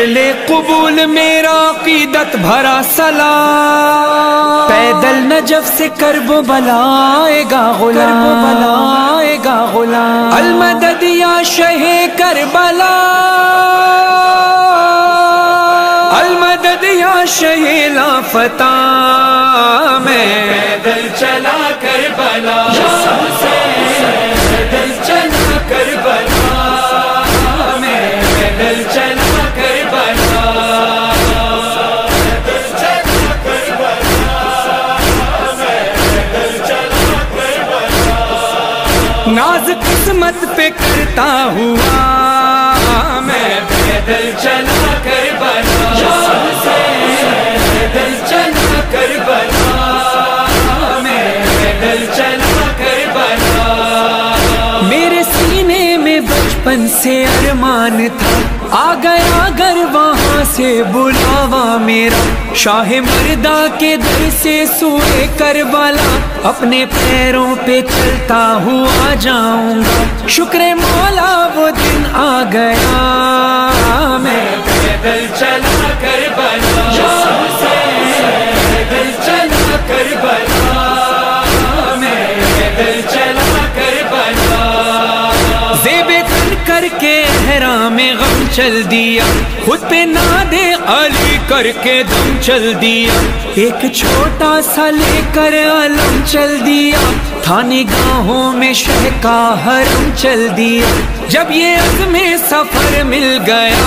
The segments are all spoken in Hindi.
कर ले कबूल मेरा कीदत भरा सला पैदल नजफ से करबो बलाएगा गुलाम। बलाएगा गुला अलमदद या शहे कर बला अलमदद या शहे लाफता मैं। पैदल चला कर बला नाज किस्मत पे करता हुआ। मैं पैदल चला कर बना। पैदल चला कर बना। मैं पैदल चला कर बना। मेरे सीने में बचपन से अरमान था। आ गया घर वहाँ से बुलावा मेरा। शाह मर्दा के दर से सोए करबला अपने पैरों पे चलता हुआ जाऊँगा। शुक्र मौला वो दिन आ गया। हरा में गम चल दिया। खुद पे ना दे अली करके दम चल दिया। एक छोटा सा लेकर अलम चल दिया। था निगाहों में शह का हरम चल दिया। जब ये अज़मे सफ़र मिल गया,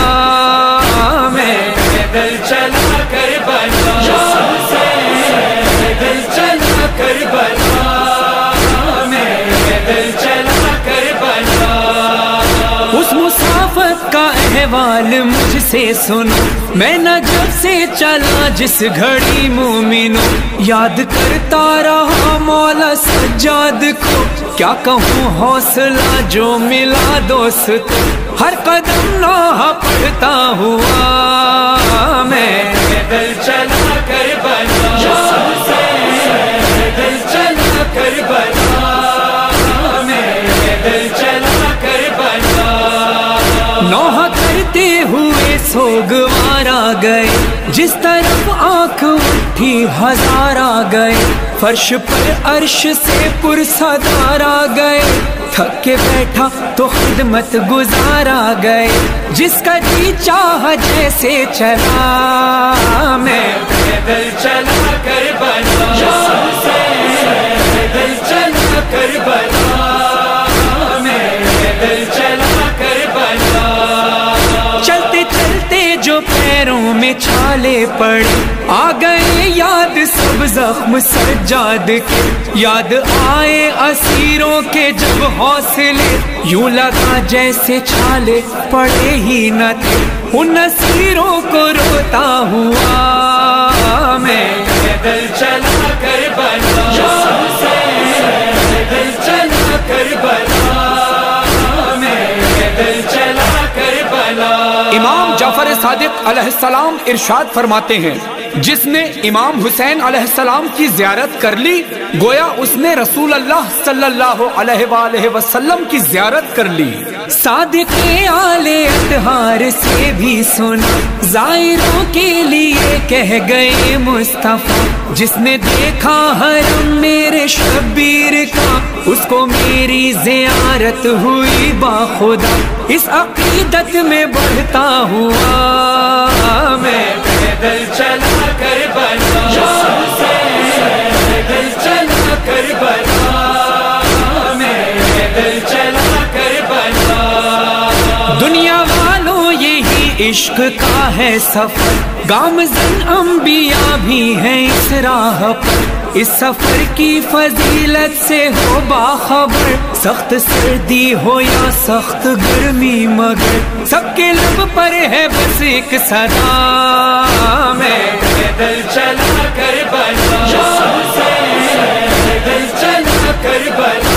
मैं पैदल चला कर बला पैदल चला कर बला अहवाल मुझसे सुनो। मैं न जब से चला जिस घड़ी मोमिनो याद करता रहा मौला सज्जाद को। क्या कहूँ हौसला जो मिला दोस्त? हर कदम नोहा पढ़ता हुआ मैं। पैदल चला कर बला पैदल चला कर बला गए। जिस तरफ़ आँख उठी हज़ार आ गए, फर्श पर अर्श से पुरसदार आ गए। थक के बैठा तो खिदमत गुजार आ गए। जिसका जी चाह जैसे चला मैं, पैदल चला कर में छाले पड़। आ गए याद सब जख्म सज्जाद के। याद आए असीरों के जब हौसले। यूँ लगा जैसे छाले पड़े ही न थे। उन असीरों को रोता हुआ इमाम जाफ़र सादिक अलैहिस्सलाम इरशाद फरमाते हैं, जिसने इमाम हुसैन अलैहिस्सलाम की जियारत कर ली, गोया उसने रसूल अल्लाह सल्लल्लाहु अलैहि वसल्लम की जियारत कर ली। सादिक आले अतहार से भी सुना। जायरों के लिए कह गए मुस्तफ़ा, जिसने देखा हर मेरे शबीर का, उसको मेरी जियारत हुई बाखुदा। इस अकीदत में बढ़ता हुआ मैं पैदल चला कर बला पैदल चला कर बला दुनिया वालों, यही इश्क का है सफ़र। गामजन अंबिया भी है इस राह पर। इस सफ़र की फजीलत से हो बाखबर। सख्त सर्दी हो या सख्त गर्मी, मगर सबके लब पर है बस एक सदा मैं। पैदल चला कर बना पैदल चला कर बना